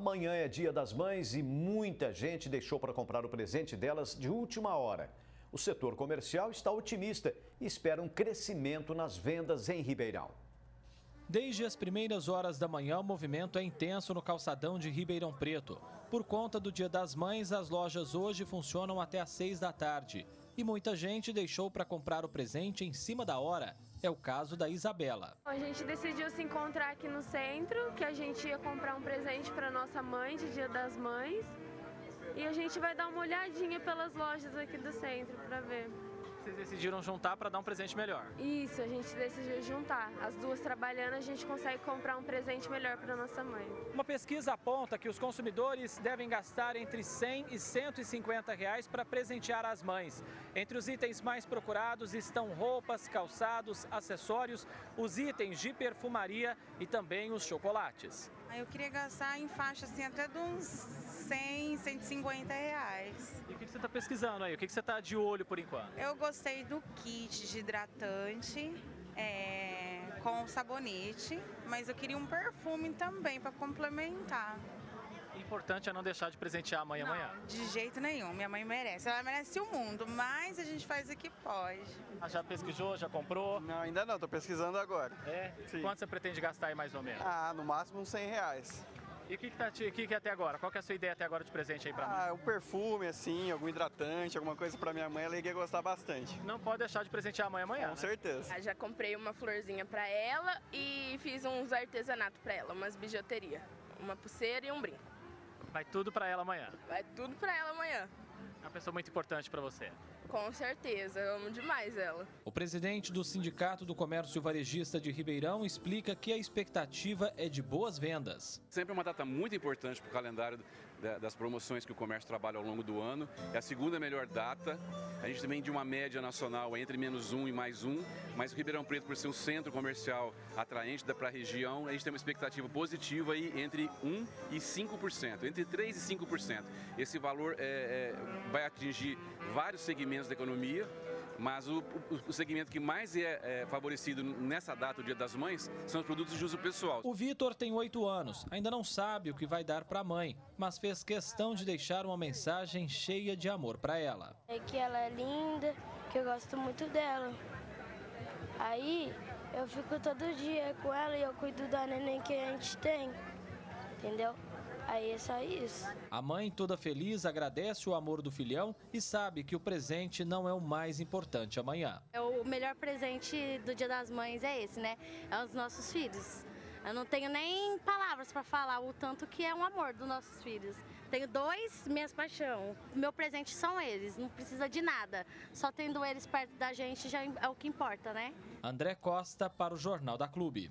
Amanhã é dia das mães e muita gente deixou para comprar o presente delas de última hora. O setor comercial está otimista e espera um crescimento nas vendas em Ribeirão. Desde as primeiras horas da manhã, o movimento é intenso no calçadão de Ribeirão Preto. Por conta do Dia das Mães, as lojas hoje funcionam até às seis da tarde. E muita gente deixou para comprar o presente em cima da hora. É o caso da Isabela. A gente decidiu se encontrar aqui no centro, que a gente ia comprar um presente para nossa mãe de Dia das Mães. E a gente vai dar uma olhadinha pelas lojas aqui do centro para ver. Vocês decidiram juntar para dar um presente melhor. Isso, a gente decidiu juntar. As duas trabalhando, a gente consegue comprar um presente melhor para nossa mãe. Uma pesquisa aponta que os consumidores devem gastar entre 100 e 150 reais para presentear as mães. Entre os itens mais procurados estão roupas, calçados, acessórios, os itens de perfumaria e também os chocolates. Eu queria gastar em faixa assim até de uns 100, 150 reais. E o que você está pesquisando aí? O que você está de olho por enquanto? Eu gostei do kit de hidratante é, com sabonete, mas eu queria um perfume também para complementar. O importante é não deixar de presentear a mãe não, amanhã. De jeito nenhum, minha mãe merece. Ela merece o mundo, mas a gente faz o que pode. Ah, já pesquisou, já comprou? Não, ainda não, tô pesquisando agora. É? Sim. Quanto você pretende gastar aí mais ou menos? Ah, no máximo uns 100 reais. E o que, que, tá, que, que é até agora? Qual que é a sua ideia até agora de presente aí pra mim? Ah, um perfume, assim, algum hidratante, alguma coisa pra minha mãe, ela ia gostar bastante. Não pode deixar de presentear a mãe amanhã. Com né? certeza. Ah, já comprei uma florzinha pra ela e fiz uns artesanatos pra ela, umas bijuterias. Uma pulseira e um brinco. Vai tudo pra ela amanhã. Vai tudo pra ela amanhã. Uma pessoa muito importante pra você. Com certeza, eu amo demais ela. O presidente do Sindicato do Comércio Varejista de Ribeirão explica que a expectativa é de boas vendas. Sempre uma data muito importante para o calendário das promoções que o comércio trabalha ao longo do ano. É a segunda melhor data. A gente vem de uma média nacional entre menos um e mais um, mas o Ribeirão Preto, por ser um centro comercial atraente para a região, a gente tem uma expectativa positiva aí entre 1 e 5%, entre 3 e 5%. Esse valor é, é, vai atingir vários segmentos da economia, mas o, o, o, segmento que mais é, é, favorecido nessa data, o Dia das Mães, são os produtos de uso pessoal. O Vitor tem oito anos, ainda não sabe o que vai dar para a mãe, mas fez questão de deixar uma mensagem cheia de amor para ela. É que ela é linda, que eu gosto muito dela. Aí eu fico todo dia com ela e eu cuido da neném que a gente tem, entendeu? Aí é só isso. A mãe, toda feliz, agradece o amor do filhão e sabe que o presente não é o mais importante amanhã. É o melhor presente do Dia das Mães é esse, né? É os nossos filhos. Eu não tenho nem palavras para falar o tanto que é um amor dos nossos filhos. Tenho dois, minhas paixão. Meu presente são eles, não precisa de nada. Só tendo eles perto da gente já é o que importa, né? André Costa para o Jornal da Clube.